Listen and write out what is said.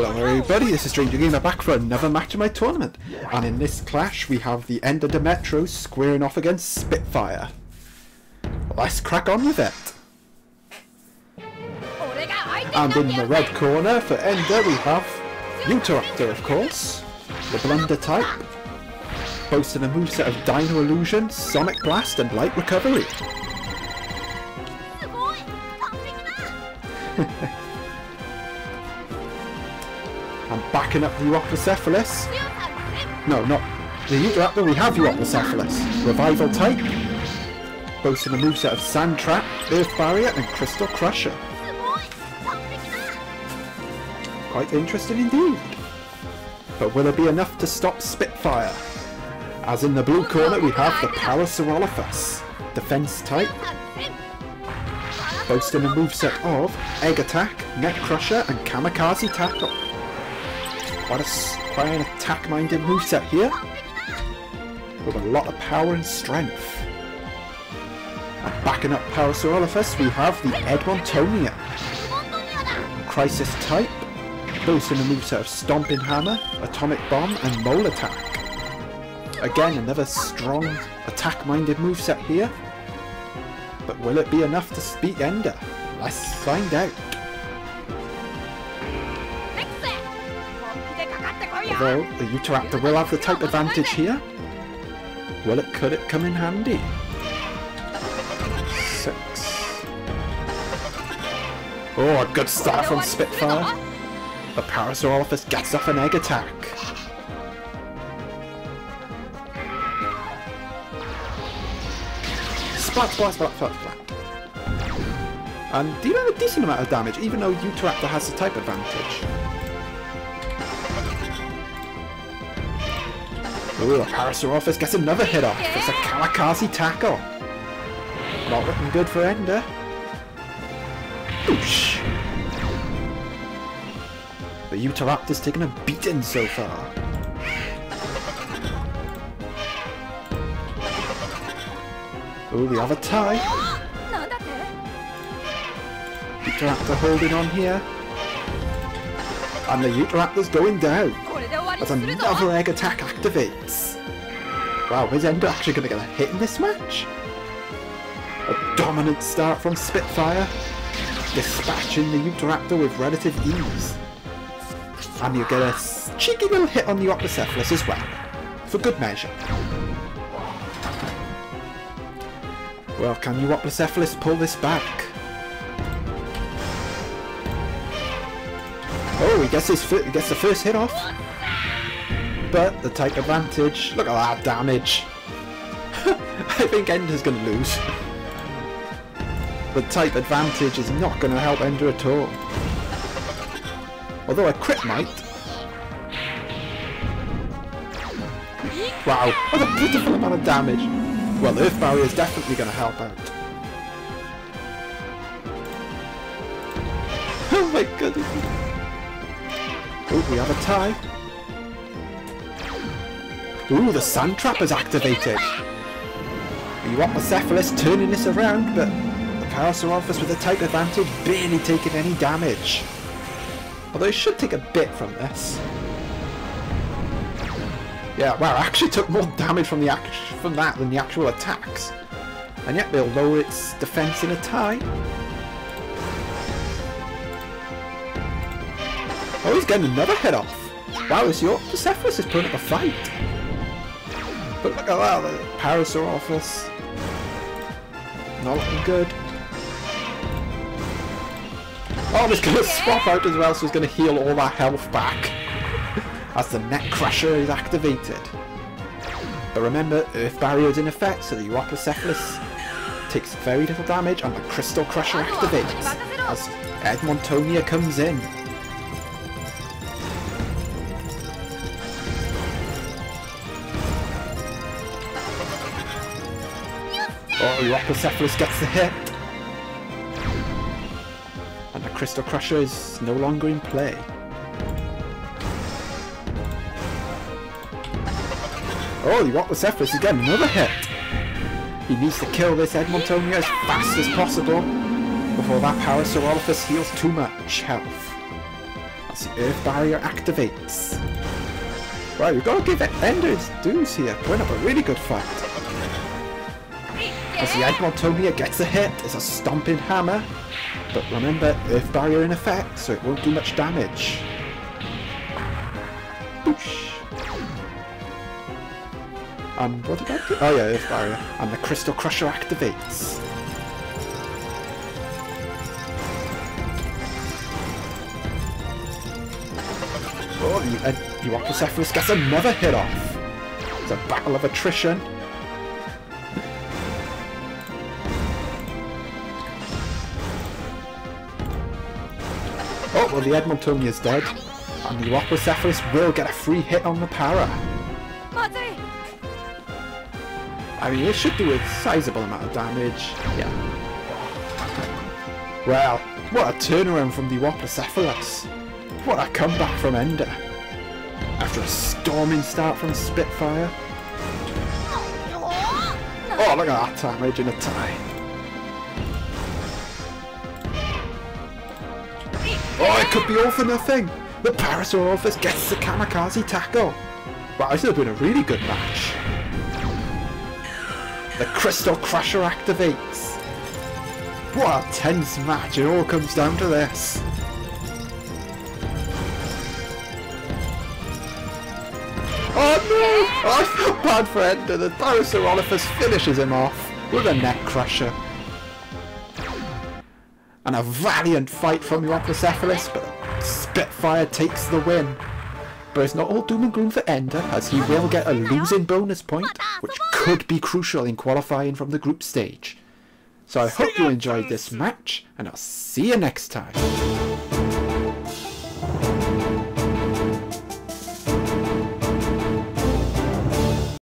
Hello everybody, this is Stranger Gamer back for another match of my tournament. And in this clash we have the Ender Dimetro squaring off against Spitfire. Let's crack on with it. And in the red corner for Ender we have Utahraptor of course, the Blunder type, boasting a moveset of Dino Illusion, Sonic Blast and Light Recovery. and backing up the Euoplocephalus. No, not the Utahraptor, we have Euoplocephalus. Revival type, boasting a moveset of Sand Trap, Earth Barrier and Crystal Crusher. Quite interesting indeed. But will it be enough to stop Spitfire? As in the blue corner we have the Parasaurolophus, defense type, boasting a moveset of Egg Attack, Neck Crusher and Kamikaze Tackle. Quite, a, quite an attack-minded moveset here, with a lot of power and strength. And backing up Parasaurolophus we have the Edmontonia, Crisis type, boasting a moveset of Stomping Hammer, Atomic Bomb and Mole Attack. Again, another strong attack-minded moveset here. But will it be enough to beat Ender? Let's find out. Although the Utahraptor will have the type advantage here. Will it could it come in handy? Six. Oh, a good start from Spitfire. The Parasaurolophus gets off an egg attack. Splat, splat, splat, splat, splat. And dealing a decent amount of damage, even though Utahraptor has the type advantage. Ooh, Parasaurolophus gets another hit off. It's a Kamikaze tackle. Not looking good for Ender. Boosh. The Utahraptor's taking a beating so far. Oh, we have a tie. Utahraptor holding on here. And the Utahraptor's going down. As another egg attack activates. Wow, is Ender actually going to get a hit in this match? A dominant start from Spitfire. Dispatching the Utahraptor with relative ease. And you get a cheeky little hit on the Euoplocephalus as well. For good measure. Well, can Euoplocephalus pull this back? Oh, he gets his gets the first hit off. But the take advantage. Look at that damage. I think Ender's going to lose. the type advantage is not going to help Ender at all. Although a crit might. Wow, what a beautiful amount of damage. Well, Earth Barrier is definitely going to help out. oh my goodness. Oh, we have a tie. Ooh, the Sand Trap is activated. You want Euoplocephalus turning this around, but the Parasaurolophus with a type advantage barely taking any damage. Although it should take a bit from this. Yeah, wow, actually took more damage from the from that than the actual attacks. And yet they'll lower its defense in a tie. Oh, he's getting another hit off. Wow, this Euoplocephalus is putting up a fight. But look at that, the Parasaurolophus. Not looking good. Oh, he's going to swap out as well, so he's going to heal all that health back. As the Neck Crusher is activated. But remember, Earth Barrier is in effect, so the Euoplocephalus takes very little damage and the Crystal Crusher oh, activates as Edmontonia comes in. Oh, Euoplocephalus gets the hit. And the Crystal Crusher is no longer in play. Oh, Euoplocephalus is getting another hit. He needs to kill this Edmontonia as fast as possible before that power Parasaurolophus heals too much health. as the Earth Barrier activates. Wow, we've got to give Ender his dues here. Putting up a really good fight. As the Edmontonia gets a hit, it's a stomping hammer. But remember, Earth Barrier in effect, so it won't do much damage. Boosh. And what I do? Oh yeah, Earth Barrier. And the Crystal Crusher activates. Oh, the uh, gets another hit off. It's a battle of attrition. Oh, well the Edmontonia is dead. And the Euoplocephalus will get a free hit on the para. I mean, it should do a sizable amount of damage. Yeah. Well, what a turnaround from the Euoplocephalus. What a comeback from Ender. After a storming start from Spitfire. Oh, oh look at that damage in a tie. Oh, it could be all for nothing. The Parasaurolophus gets the Kamikaze tackle. Wow, this has been a really good match. The Crystal Crusher activates. What a tense match, it all comes down to this. Oh no! Oh, I feel bad for Ender. The Parasaurolophus finishes him off with a neck crusher. And a valiant fight from Euoplocephalus, but Spitfire takes the win. But it's not all doom and gloom for Ender, as he will get a losing bonus point, which could be crucial in qualifying from the group stage. So I hope you enjoyed this match, and I'll see you next time.